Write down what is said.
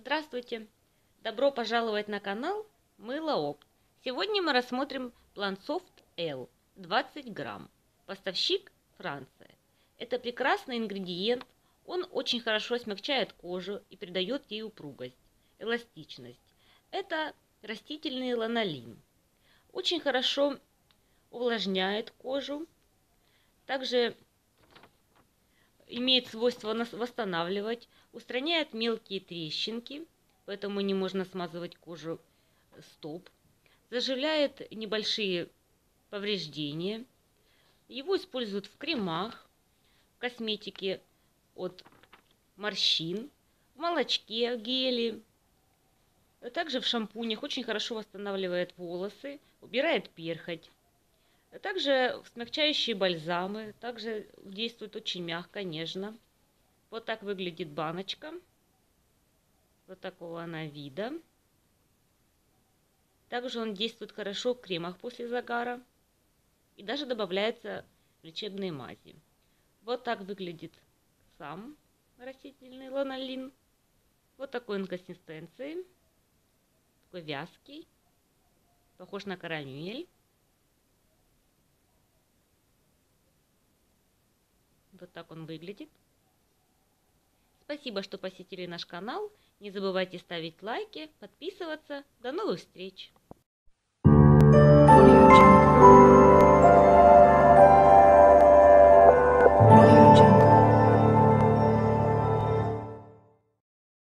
Здравствуйте! Добро пожаловать на канал Мыло Опт. Сегодня мы рассмотрим Плансофт L 20 грамм. Поставщик Франция. Это прекрасный ингредиент. Он очень хорошо смягчает кожу и придает ей упругость, эластичность. Это растительный ланолин. Очень хорошо увлажняет кожу. Также имеет свойство восстанавливать, устраняет мелкие трещинки, поэтому не можно смазывать кожу стоп, заживляет небольшие повреждения. Его используют в кремах, в косметике от морщин, в молочке, гели, также в шампунях очень хорошо восстанавливает волосы, убирает перхоть. Также смягчающие бальзамы, также действуют очень мягко, нежно. Вот так выглядит баночка. Вот такого она вида. Также он действует хорошо в кремах после загара. И даже добавляется в лечебные мази. Вот так выглядит сам растительный ланолин. Вот такой он консистенции. Такой вязкий. Похож на карамель. Вот так он выглядит. Спасибо, что посетили наш канал. Не забывайте ставить лайки, подписываться. До новых встреч!